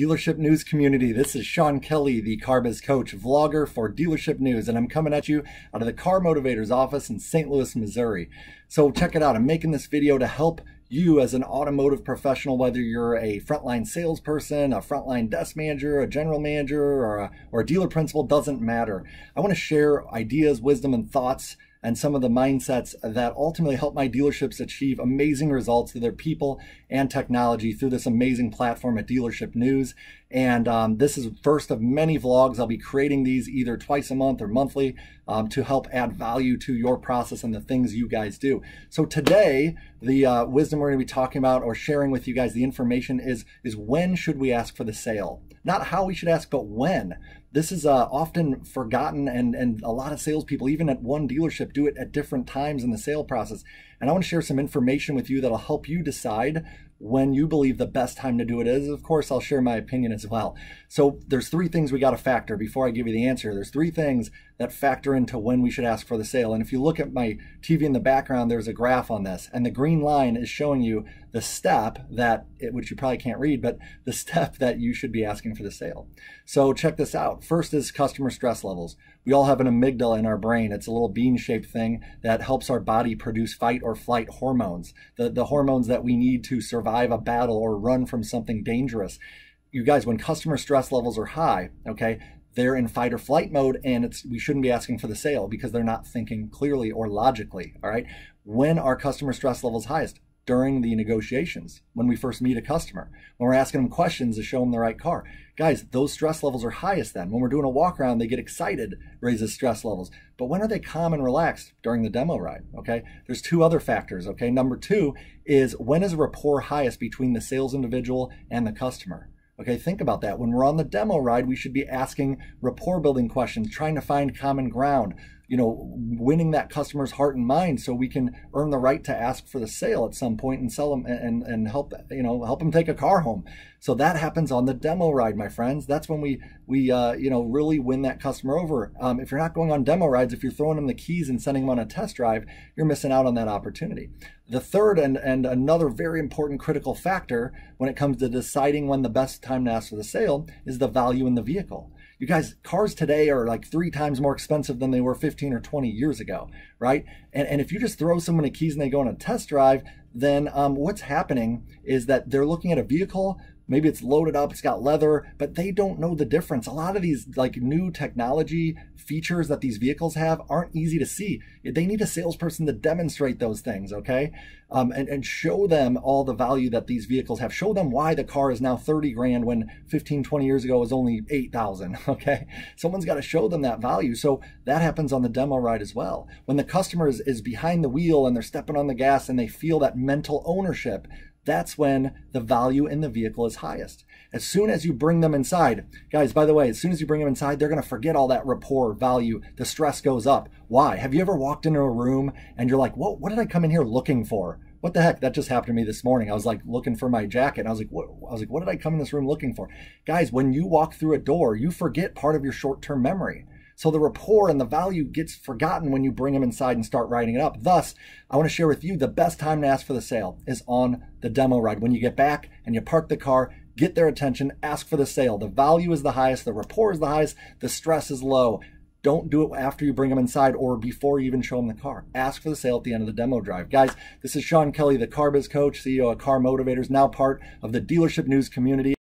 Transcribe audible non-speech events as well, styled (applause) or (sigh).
Dealership News community. This is Sean Kelley, the CarBiz coach, vlogger for Dealership News, and I'm coming at you out of the Car Motivators office in St. Louis, Missouri. So check it out. I'm making this video to help you as an automotive professional, whether you're a frontline salesperson, a frontline desk manager, a general manager, or a, or a dealer principal, doesn't matter. I want to share ideas, wisdom, and thoughts and some of the mindsets that ultimately help my dealerships achieve amazing results to their people and technology through this amazing platform at Dealership News. And um, this is first of many vlogs. I'll be creating these either twice a month or monthly um, to help add value to your process and the things you guys do. So today, the uh, wisdom we're going to be talking about or sharing with you guys the information is is when should we ask for the sale? Not how we should ask, but when. This is uh, often forgotten, and, and a lot of salespeople, even at one dealership, do it at different times in the sale process. And I want to share some information with you that'll help you decide when you believe the best time to do it is. Of course, I'll share my opinion as well. So there's three things we got to factor before I give you the answer. There's three things that factor into when we should ask for the sale. And if you look at my TV in the background, there's a graph on this, and the green line is showing you the step that, which you probably can't read, but the (laughs) step that you should be asking for the sale. So check this out. First is customer stress levels. We all have an amygdala in our brain. It's a little bean-shaped thing that helps our body produce fight or flight hormones, the, the hormones that we need to survive a battle or run from something dangerous. You guys, when customer stress levels are high, okay, they're in fight or flight mode and it's we shouldn't be asking for the sale because they're not thinking clearly or logically all right when are customer stress levels highest during the negotiations when we first meet a customer when we're asking them questions to show them the right car. Guys those stress levels are highest then. When we're doing a walk around they get excited raises stress levels. But when are they calm and relaxed? During the demo ride okay? There's two other factors okay? Number two is when is rapport highest between the sales individual and the customer? Okay, think about that. When we're on the demo ride, we should be asking rapport building questions, trying to find common ground, you know, winning that customer's heart and mind so we can earn the right to ask for the sale at some point and sell them and, and help, you know, help them take a car home. So that happens on the demo ride, my friends. That's when we, we uh, you know, really win that customer over. Um, if you're not going on demo rides, if you're throwing them the keys and sending them on a test drive, you're missing out on that opportunity. The third and, and another very important critical factor when it comes to deciding when the best time to ask for the sale is the value in the vehicle. You guys, cars today are like three times more expensive than they were 15 or 20 years ago, right? And, and if you just throw someone the keys and they go on a test drive, then um, what's happening is that they're looking at a vehicle maybe it's loaded up, it's got leather, but they don't know the difference. A lot of these like new technology features that these vehicles have aren't easy to see. They need a salesperson to demonstrate those things, okay? Um, and, and show them all the value that these vehicles have. Show them why the car is now 30 grand when 15, 20 years ago was only 8,000, (laughs) okay? Someone's got to show them that value. So that happens on the demo ride as well. When the customer is, is behind the wheel and they're stepping on the gas and they feel that mental ownership, that's when the value in the vehicle is highest. As soon as you bring them inside, guys, by the way, as soon as you bring them inside, they're going to forget all that rapport value. The stress goes up. Why? Have you ever walked into a room and you're like, what, what did I come in here looking for? What the heck? That just happened to me this morning. I was like looking for my jacket. I was like, what? I was like, what did I come in this room looking for? Guys, when you walk through a door, you forget part of your short-term memory. So the rapport and the value gets forgotten when you bring them inside and start writing it up. Thus, I want to share with you the best time to ask for the sale is on the demo ride. When you get back and you park the car, get their attention, ask for the sale. The value is the highest, the rapport is the highest, the stress is low. Don't do it after you bring them inside or before you even show them the car. Ask for the sale at the end of the demo drive. Guys, this is Sean Kelley, the Car Biz coach, CEO of Car Motivators, now part of the Dealership News community.